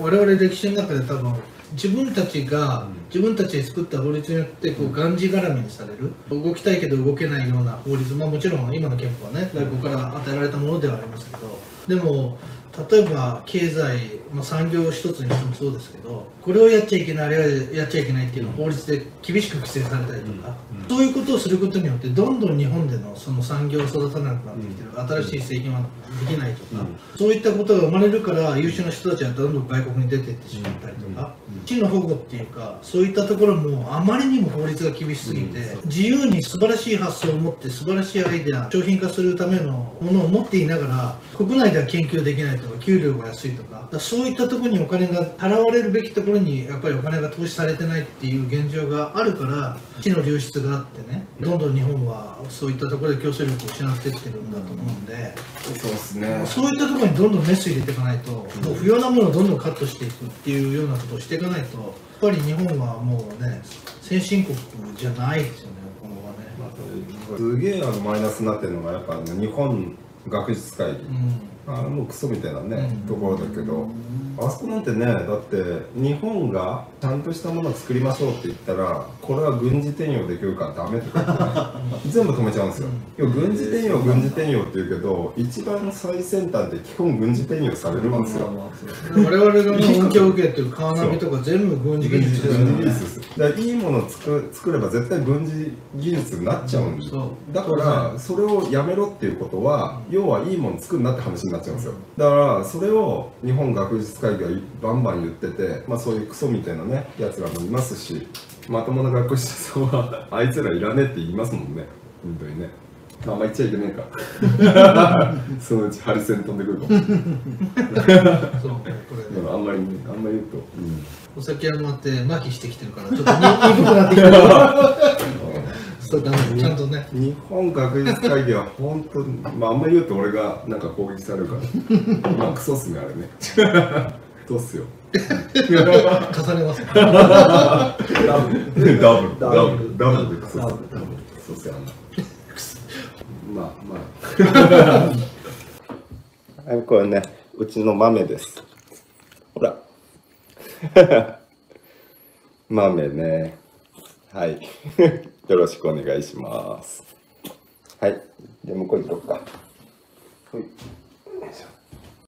我々歴史の中で多分自分たちが、自分たちで作った法律によってこうがんじがらめにされる。動きたいけど動けないような法律。まあもちろん今の憲法はね外国から与えられたものではありますけど。でも例えば経済、まあ、産業一つにしてもそうですけどこれをやっちゃいけないあれはやっちゃいけないっていうのは法律で厳しく規制されたりとか、そういうことをすることによってどんどん日本でのその産業を育たなくなってきてる、新しい製品はできないとか、そういったことが生まれるから優秀な人たちはどんどん外国に出ていってしまったりとか、地の保護っていうかそういったところもあまりにも法律が厳しすぎて、自由に素晴らしい発想を持って素晴らしいアイデア商品化するためのものを持っていながら国内では研究できないとか給料が安いとか。そういったところにお金が払われるべきところにやっぱりお金が投資されてないっていう現状があるから地の流出があってねどんどん日本はそういったところで競争力を失っていってるんだと思うんで、そうですね。そういったところにどんどんメス入れていかないと、不要なものをどんどんカットしていくっていうようなことをしていかないとやっぱり日本はもうね先進国じゃないですよね今後はね。すげえあのマイナスになってるのがやっぱ日本学術会議、うんあのもうクソみたいなね、うん。ところだけど。あそこなんてねだって日本がちゃんとしたものを作りましょうって言ったらこれは軍事転用できるからダメとか言ってね 全部止めちゃうんですよ、軍事転用軍事転用って言うけど一番最先端って基本軍事転用されるんですよ、我々がね恩恵を受けてるカーナビとか全部軍事技術ですよ軍事技ね術です。だからいいものを作作れば絶対軍事技術になっちゃうんです。そう。だからそれをやめろっていうことは要はいいもの作るなって話になっちゃうんですよ。だからそれを日本学術会議はバンバン言っててまあそういうクソみたいなねやつらもいますしまともな学術者さんは あいつらいらねえって言いますもんね。本当にね。まああんま言っちゃいけねえか。そのうちハリセン飛んでくるかも。そうこれあんまりねあんまり言うと、うん。お酒余って麻痺してきてるからちょっと鈍くなってきてる そうちゃんとね日本学術会議は本当に、まあ、あんまり言うと俺がなんか攻撃されるから、まあ、クソっすね、あれね。どうっすよ。重ねますダブル、ダブル、ダブル、ダブル。でクソっす。ダブル。クソっすよ、あんな。まあ、まあ。はい、これね、うちの豆です。ほら。豆ね。はい。よろしくお願いします。はい。で、向こう行こうか。ほい。